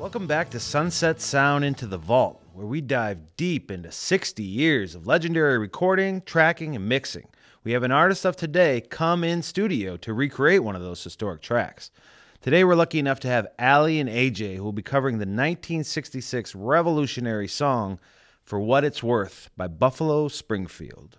Welcome back to Sunset Sound Into the Vault, where we dive deep into 60 years of legendary recording, tracking, and mixing. We have an artist of today come in studio to recreate one of those historic tracks. Today, we're lucky enough to have Aly and AJ, who will be covering the 1966 revolutionary song For What It's Worth by Buffalo Springfield.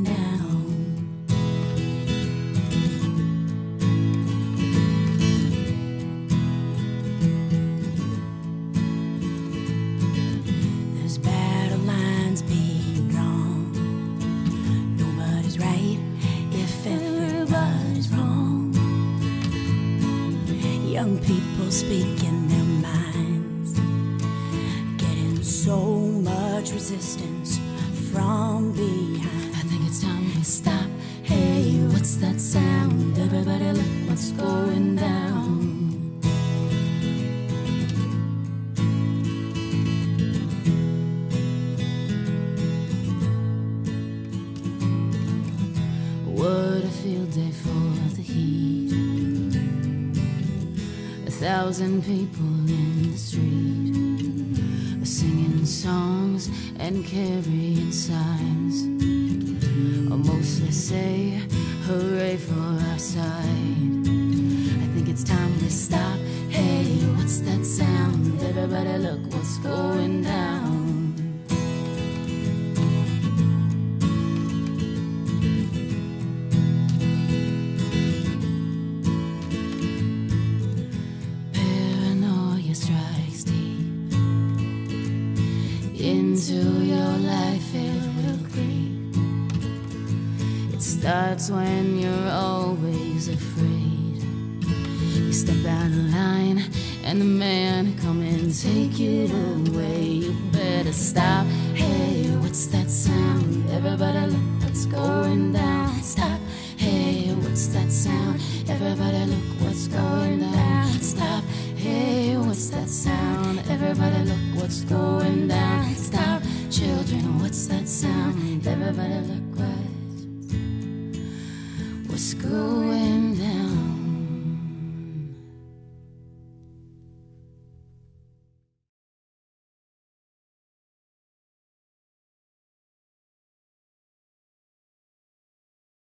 down. Young people speaking their minds, getting so much resistance from behind. I think it's time we stop. Hey, what's that sound? Everybody, look what's going down. What a field day for the heat. Thousand people in the street are singing songs and carrying signs. Or mostly say hooray for our side. I think it's time we stop. Hey, what's that sound? Everybody, look what's going down. Into your life. It will creep. It starts when you're always afraid. You step out of line, and the man come and take it away. You better stop. Hey, what's that sound? Everybody, look what's going down. Stop. Hey, what's that sound? Everybody, look what's going down. Stop. Hey, what's that sound? Everybody, look what's going down. Children, what's that sound? Everybody, look what what's going